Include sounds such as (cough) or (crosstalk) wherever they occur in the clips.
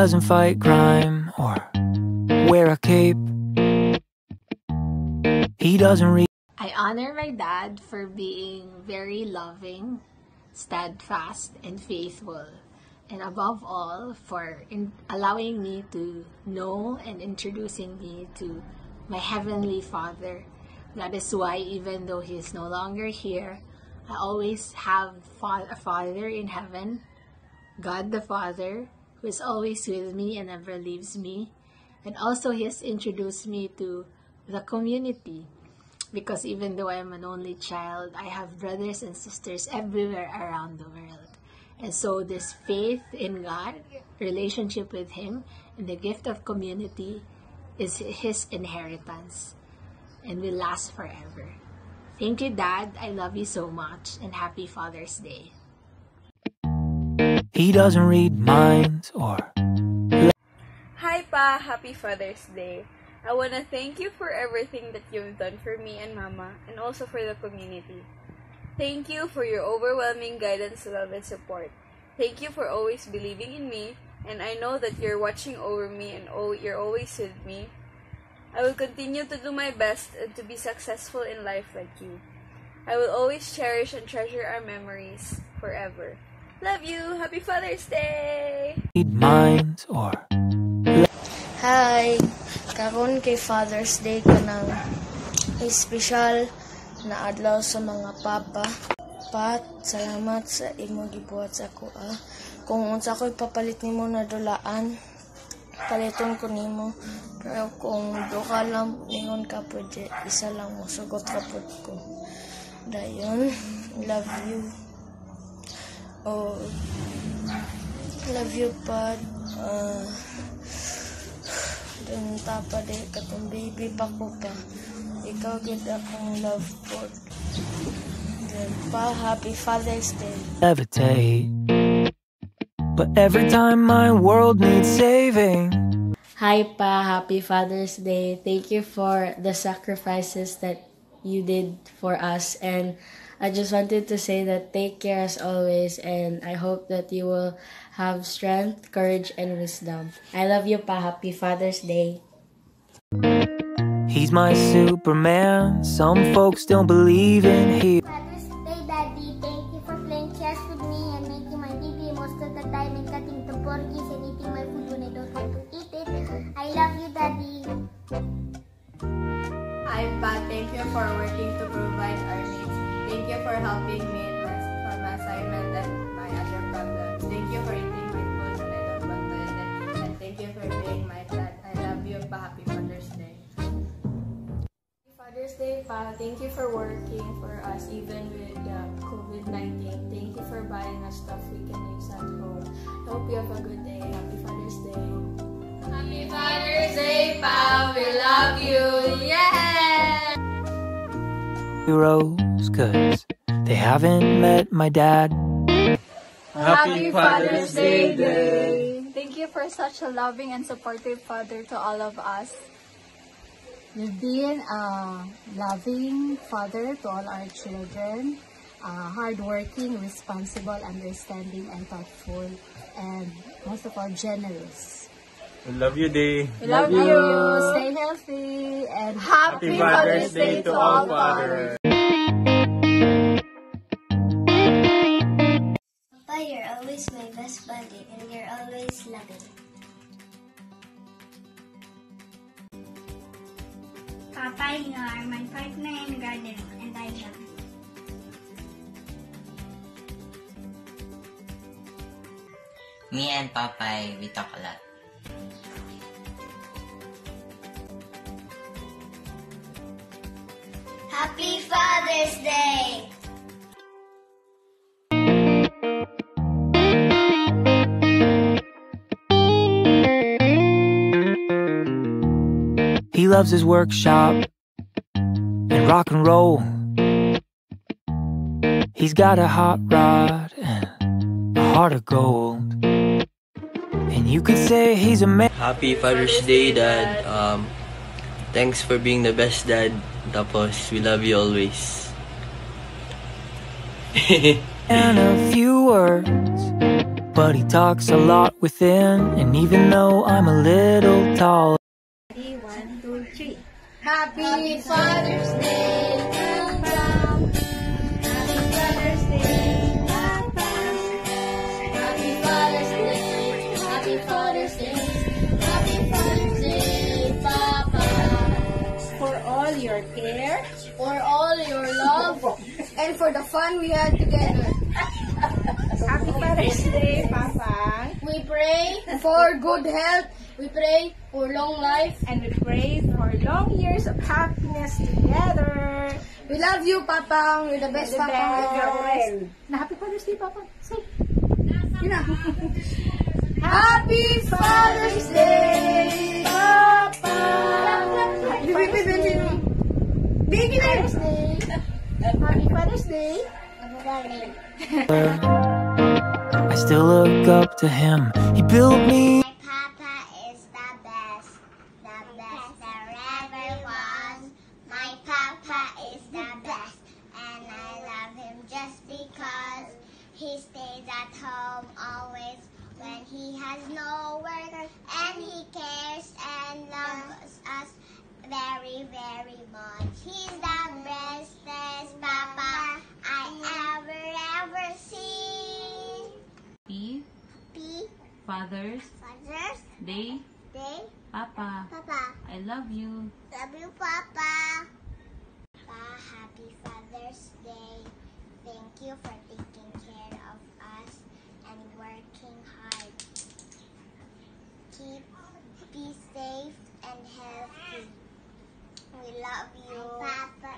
doesn't fight crime or wear a cape. He doesn't read. I honor my dad for being very loving, steadfast, and faithful. And above all, for in allowing me to know and introducing me to my Heavenly Father. That is why, even though He is no longer here, I always have a Father in heaven, God the Father, who is always with me and never leaves me. And also, He has introduced me to the community because even though I'm an only child, I have brothers and sisters everywhere around the world. And so, this faith in God, relationship with Him, and the gift of community is His inheritance and will last forever. Thank you, Dad. I love you so much, and happy Father's Day. He doesn't read minds or. Hi, Pa. Happy Father's Day. I want to thank you for everything that you've done for me and Mama, and also for the community. Thank you for your overwhelming guidance, love, and support. Thank you for always believing in me, and I know that you're watching over me and you're always with me. I will continue to do my best and to be successful in life like you. I will always cherish and treasure our memories forever. Love you! Happy Father's Day! Minds or Hi! Karon kay Father's Day ka ng special na adlaw sa mga papa. Pat, salamat sa imong gibuhat sa ako ah. Kung unsa ko'y papalit nimo na dulaan, paliton ko nimo. Pero kung do ka lang ningon ka pwede, isa lang mo sugot ka ko. Dayon, love you. Oh, love you, Pat. Uh, Dun tapa di katong baby pa ko pa. Ikaw gid akong love pod. Then pa, happy Father's Day. levitate. But every time my world needs saving, Hi Pa, happy Father's Day. Thank you for the sacrifices that you did for us and I just wanted to say that take care as always and I hope that you will have strength, courage and wisdom. I love you Pa, happy Father's Day. he's my Superman. Some folks don't believe in he. Helping me for my assignment and my other problems. Thank you for eating my food when I don't want to eat it. And thank you for being my dad. I love you, Pa. Happy Father's Day. Happy Father's Day, Pa. Thank you for working for us even with uh, COVID-19. Thank you for buying us stuff we can use at home. Hope you have a good day. Happy Father's Day. Happy Father's Day, Pa. We love you. Yeah! heroes, cause they haven't met my dad. Happy Father's Day, Day. Thank you for such a loving and supportive father to all of us. You've been a loving father to all our children, uh, hardworking, responsible, understanding, and thoughtful, and most of all, generous. We love you, Day. We love, you. Stay healthy and happy, Happy Father's Day to all fathers. Papa, buddy and you're always loving. Papa, you are my partner in gardening and I love you. Me and Popeye, we talk a lot. Happy Father's Day! Loves his workshop and rock and roll. He's got a hot rod and a heart of gold. And you could say he's a man. Happy Father's Day, Dad. Um, thanks for being the best dad. Tapos, we love you always. (laughs) and a few words but he talks a lot within. And even though I'm a little tall, One, two, three. Happy Father's Day, Papa. Happy Father's Day, Papa. Happy Father's Day, Happy Father's Day, Happy Father's Day, Papa. For all your care. For all your love and for the fun we had together. Happy Father's Day, Papa. We pray for good health. We pray for long life. And we pray for long years of happiness together. We love you, Papa. You're the best, The Papa. best. Na Happy Father's Day, Papa. Say. Yun na. Happy Father's Day, Papa. Bibi, bibi, bibi. Bibi, Father's Day. Happy Father's Day. I still look up to him. He built me. At home always when he has no work, and he cares and loves us very, very much. He's the bestest Papa I ever, ever seen. Happy P. Father's Father's Day, Day. Papa. Papa. I love you. Love you, Papa. Pa, happy Father's Day. Thank you for taking Keep, be safe and healthy. We love you. Papa.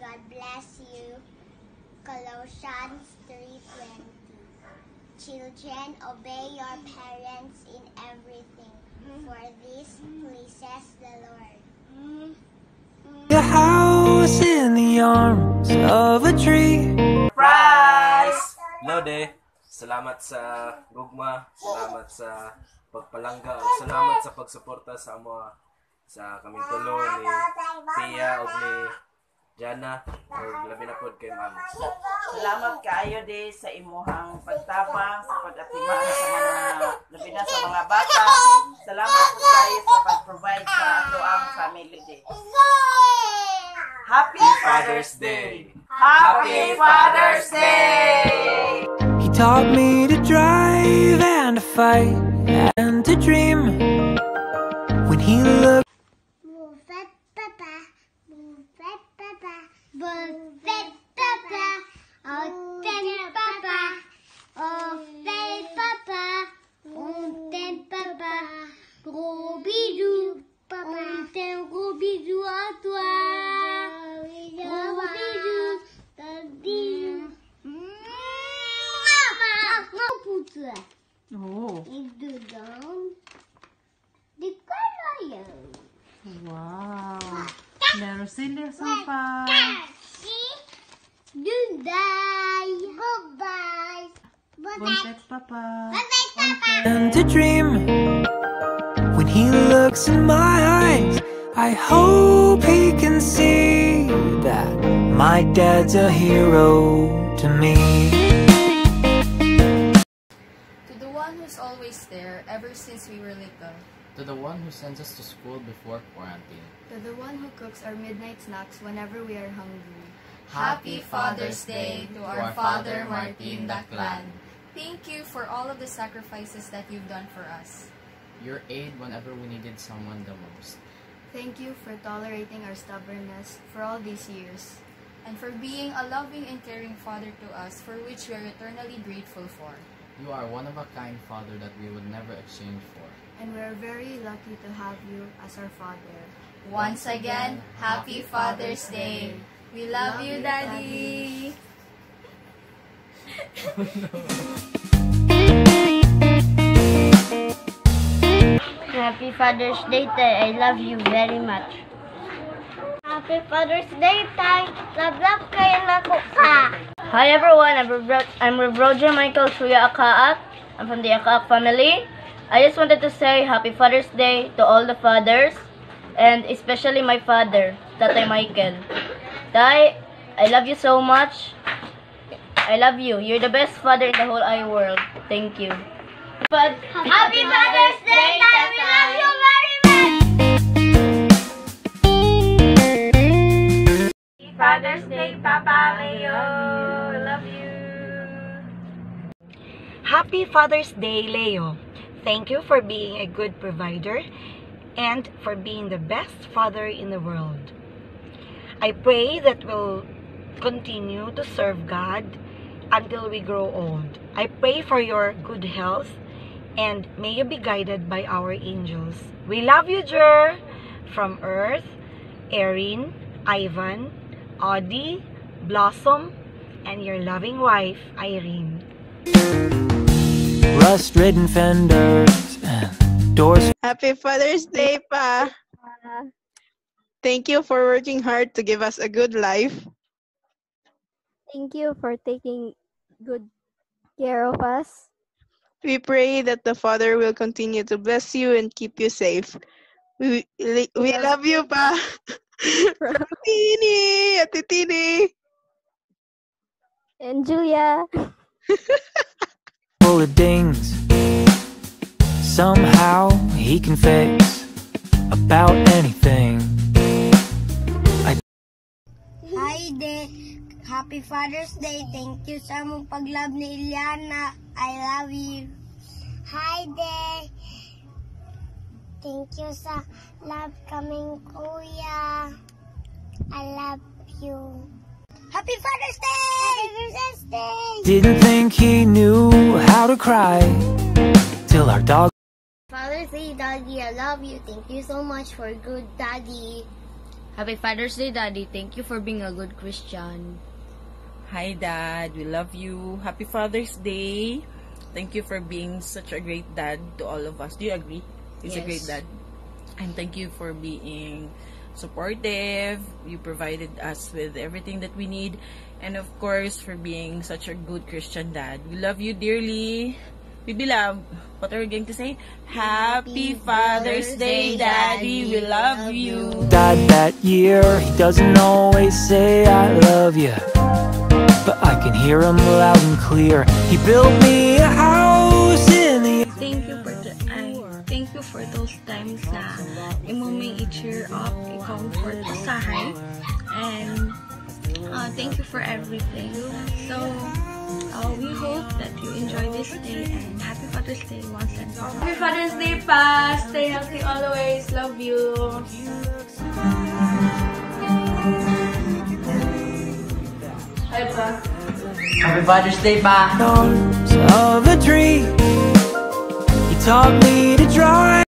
God bless you. Colossians 3.20 Children, obey your parents in everything, mm-hmm. for this pleases the Lord. Mm-hmm. A house in the arms of a tree. Surprise! Lode, salamat sa gugma, salamat sa pagpalangga, ug salamat sa pagsuporta sa mga sa kaming tulo ni Pia ug ni Jana ug labi na pod kay Ma'am. Salamat kaayo di sa imuhang pagtapang sa pag-atiman sa mga labi na sa mga bata. Salamat po kayo sa pag-provide sa ato ang family di. Happy Father's Day. Happy Father's Day! He taught me to drive and to fight He looked. Papa, mon fait papa, mon fait papa, on t'aime papa, on fait papa, on t'aime papa, gros bisous, on t'aime gros bisous à toi. Gros bisous, gros bisous. Maman, poutre. Oh. Meron sila pa. Goodbye. Goodbye. Bontet Papa. and to dream. When he looks in my eyes, I hope he can see that my dad's a hero to me. To the one who's always there ever since we were little. To the one who sends us to school before quarantine. To the one who cooks our midnight snacks whenever we are hungry. Happy Father's Day to our father, Martin Daclan. Thank you for all of the sacrifices that you've done for us. Your aid whenever we needed someone the most. Thank you for tolerating our stubbornness for all these years. And for being a loving and caring father to us, for which we are eternally grateful for. You are one of a kind father that we would never exchange for. And we are very lucky to have you as our father. Once again, Happy Father's Day. We love, you, Daddy. (laughs) Happy Father's Day, Tay. I love you very much. Happy Father's Day, Tay. Love, love kayo na ko ka. Hi everyone, I'm, Ro- I'm Roger Michael Suya Akaak. I'm from the Akaak family. I just wanted to say Happy Father's Day to all the fathers and especially my father, Tatay Michael. Tay, I love you so much. I love you. You're the best father in the whole I world. Thank you. But Happy Father's Day, Dad. We love you very much. Father's Day, Papa Leo. Love you. Happy Father's Day, Leo. Thank you for being a good provider and for being the best father in the world. I pray that we'll continue to serve God until we grow old. I pray for your good health and may you be guided by our angels. We love you, Jer. From Earth, Erin, Ivan, Audie, Blossom, and your loving wife, Irene. Rust-ridden fenders and doors. Happy Father's Day, Pa! Thank you for working hard to give us a good life. Thank you for taking good care of us. We pray that the Father will continue to bless you and keep you safe. We, we, we love you, Pa! Tini! Ate Tini! And Julia. (laughs) full of dings. Somehow he can fix about anything. I Hi, De. Happy Father's Day. Thank you sa mong paglove ni Iliana. I love you. Hi, De. Thank you sa love kaming kuya. I love you. Happy Father's Day! Happy Father's Day! didn't think he knew how to cry till our dog. Father's Day, Daddy, I love you. Thank you so much for good daddy. Happy Father's Day, Daddy. Thank you for being a good Christian. Hi, Dad. We love you. Happy Father's Day. Thank you for being such a great dad to all of us. Do you agree? He's a great dad. And thank you for being supportive. You provided us with everything that we need. And of course, for being such a good Christian dad. We love you dearly. Bibi love, what are we going to say? Happy Father's Day, Daddy. We love you. Died that year, he doesn't always say I love you. But I can hear him loud and clear. He built me a house in the Thank you for the, ay, thank you for those times na imo may i-cheer up, i-comfort usahay. And uh, thank you for everything. So, uh, we hope that you enjoy this day and happy Father's Day once and for all. Happy Father's Day, Pa. Stay healthy always. Love you. Hi, Pa. Happy Father's Day, Pa! of a dream. He taught me to drive.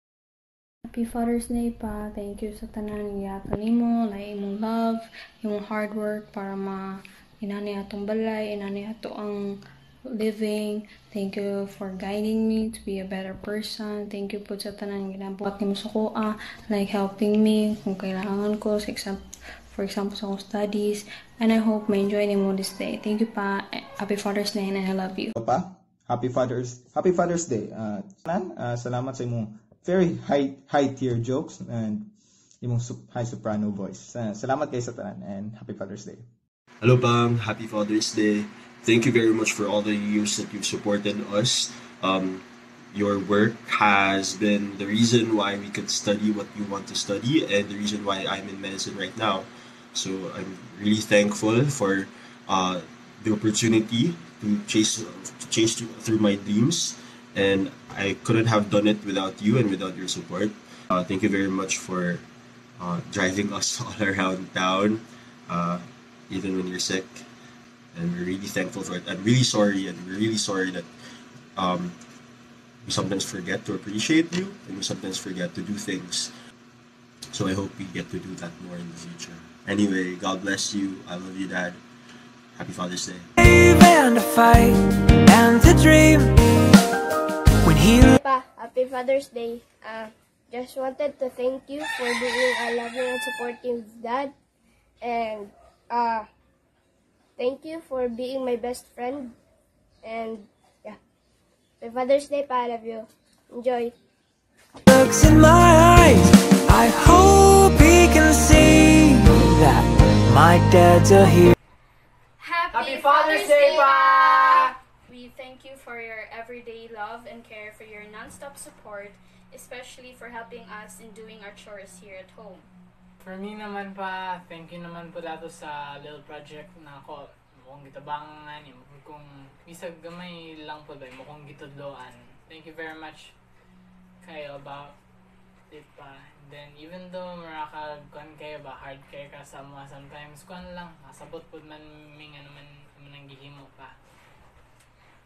Happy Father's Day pa. Thank you sa tanan niya kanimo, na imong love, imong hard work para ma inani atong balay, inani ato ang living. Thank you for guiding me to be a better person. Thank you po sa tanan ginabuhat nimo sa kuha, like helping me kung kailangan ko sa example for example sa akong studies and I hope may enjoy nimo this day. Thank you pa. Happy Father's Day and I love you. Pa, Happy Father's Happy Father's Day. Uh, uh, salamat sa imong very high high tier jokes and sup- high soprano voice. Salamat kay sa tanan and Happy Father's Day. Hello, Pam. Happy Father's Day. Thank you very much for all the years that you've supported us. Um, your work has been the reason why we could study what you want to study and the reason why I'm in medicine right now. So I'm really thankful for uh, the opportunity to chase to chase through my dreams, and I couldn't have done it without you and without your support. Uh, thank you very much for uh, driving (laughs) us all around town, uh, even when you're sick, and we're really thankful for it. I'm really sorry, and we're really sorry that um, we sometimes forget to appreciate you, and we sometimes forget to do things. So I hope we get to do that more in the future. Anyway, God bless you. I love you, Dad. Happy Father's Day. And to fight and to dream. When he Pa, happy Father's Day. Uh, just wanted to thank you for being a loving and supportive dad. And uh, thank you for being my best friend. And yeah. Happy Father's Day, Pa. I love you. Enjoy. looks in my eyes, I hope he can see that my dad's a hero. Support, especially for helping us in doing our chores here at home. For me naman pa, thank you naman po dato sa little project na ako mukhang gitabangan ni kung bisag gamay lang po ba mukhang gitudloan. Thank you very much kayo about it pa. And then even though maraka kuan kayo ba hard kayo ka sa mga sometimes kuan lang nasabot pud man ming ano man man ang gihimo pa.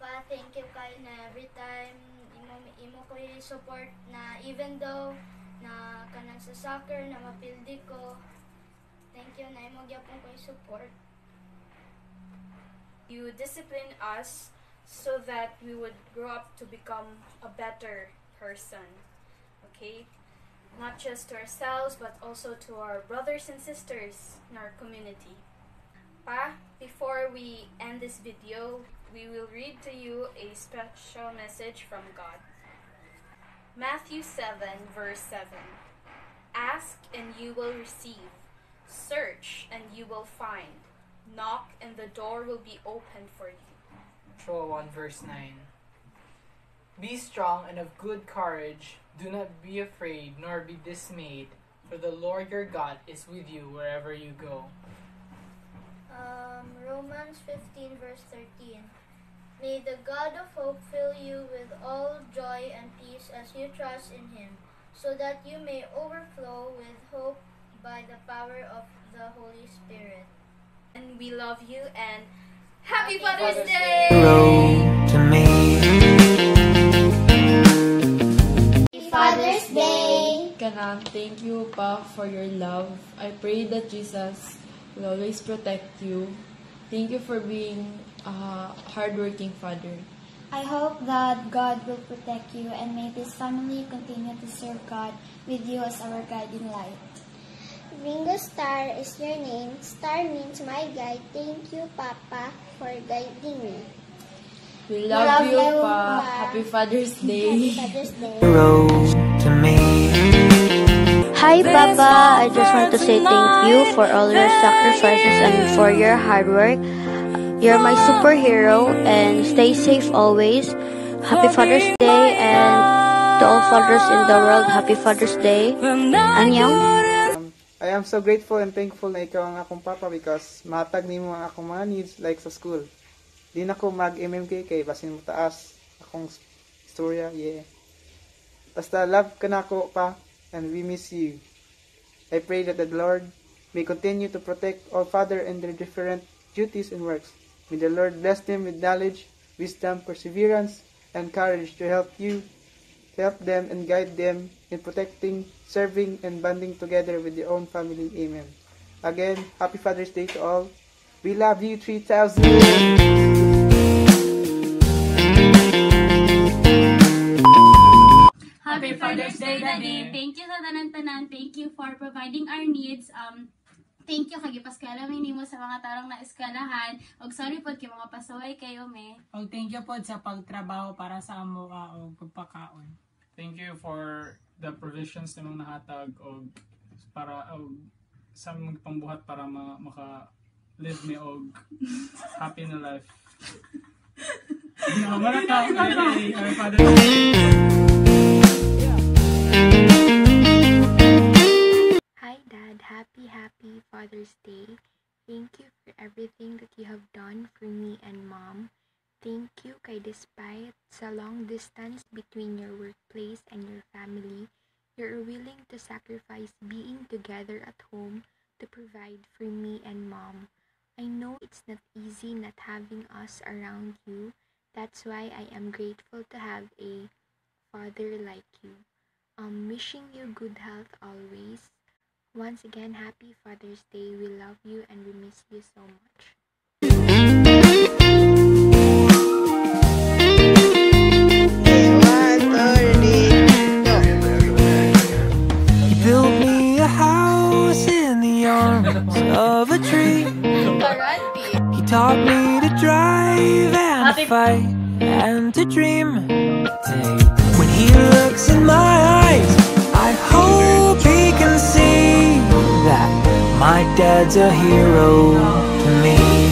Pa, thank you kay na every time imo imo ko support na even though na kanang sa soccer na mapildi ko. Thank you na imo gyapon ko support. You discipline us so that we would grow up to become a better person. Okay? Not just to ourselves but also to our brothers and sisters in our community. Pa, before we end this video, we will read to you a special message from God. Matthew 7, verse 7. Ask and you will receive. Search and you will find. Knock and the door will be opened for you. Joel 1 verse 9. Be strong and of good courage. Do not be afraid nor be dismayed, for the Lord your God is with you wherever you go. Um, Romans 15, verse 13. May the God of hope fill you with all joy and peace as you trust in him, so that you may overflow with hope by the power of the Holy Spirit. And we love you and Happy, Father's, Father's Day! Hero to me. Father's Day. Kanang, thank you pa for your love. I pray that Jesus will always protect you. Thank you for being a hardworking father. I hope that God will protect you and may this family continue to serve God with you as our guiding light. Ringo Star is your name. Star means my guide. Thank you, Papa, for guiding me. We love, Love you, you, pa. Pa. Happy Father's Day. Happy Father's Day. To me. Hi, Papa. I just want to say thank you for all your sacrifices and for your hard work. You're my superhero and stay safe always. Happy Father's Day and to all fathers in the world, Happy Father's Day. Annyeong. I am so grateful and thankful na ikaw ang akong papa because matag nimo ang akong mga needs like sa school. Di na ko mag-MMK kay basin mo taas akong istorya, yeah. Basta love ka na ako pa and we miss you. I pray that the Lord may continue to protect all father and their different duties and works. May the Lord bless them with knowledge, wisdom, perseverance, and courage to help you, to help them and guide them in protecting, serving, and bonding together with their own family. Amen. Again, Happy Father's Day to all. We love you 3000. Happy Father's Day, Daddy. Thank you tanan-tanan. Thank you for providing our needs. Um, thank you kay Paskala may nimo sa mga tarong na eskwelahan. Og sorry pod kay mga pasaway kayo me. Og thank you po sa pagtrabaho para sa amo ka og pagpakaon. Thank you for the provisions na mong nahatag og para og sa mga pangbuhat para ma, maka live me og happy na life. (laughs) Maraka, ay, Hi, Dad. Happy, happy Father's Day. Thank you for everything that you have done for me and Mom. Thank you kay despite sa long distance between your workplace and your family, you're willing to sacrifice being together at home to provide for me and Mom. I know it's not easy not having us around you. That's why I am grateful to have a father like you. Um, wishing you good health always. Once again, happy Father's Day. We love you and we miss you so much. He built me a house in the arms of a tree. He taught me to drive and to fight and to dream. When he looks in my eyes, I hope my dad's a hero to me.